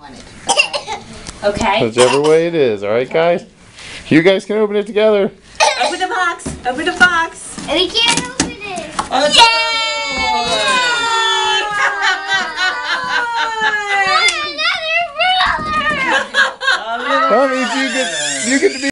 Okay. Whichever way it is, alright guys? You guys can open it together. Open the box. Open the box. And we can't open it. Oh, Another brother. That you get you get to be